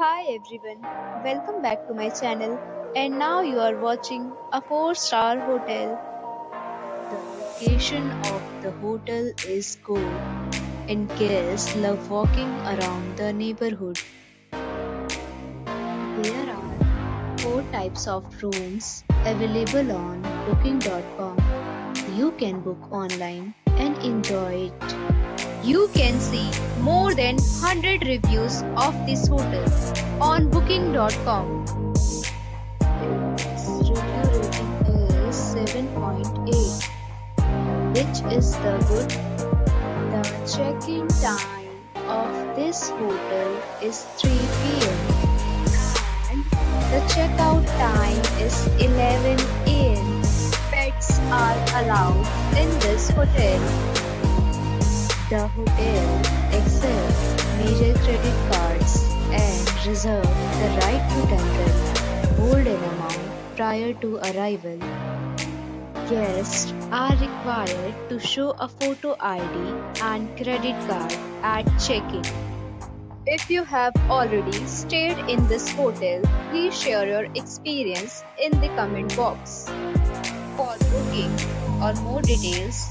Hi everyone, welcome back to my channel and now you are watching a 4 star hotel. The location of the hotel is cool and guests love walking around the neighborhood. There are 4 types of rooms available on booking.com. You can book online and enjoy it. You can see more than 100 reviews of this hotel on booking.com. Its review rating is 7.8, which is the good. The check-in time of this hotel is 3 p.m. and the checkout time is 11 a.m. Pets are allowed in this hotel. The hotel accepts major credit cards and reserves the right to temporarily hold an amount prior to arrival. Guests are required to show a photo ID and credit card at check-in. If you have already stayed in this hotel, please share your experience in the comment box. For booking or more details,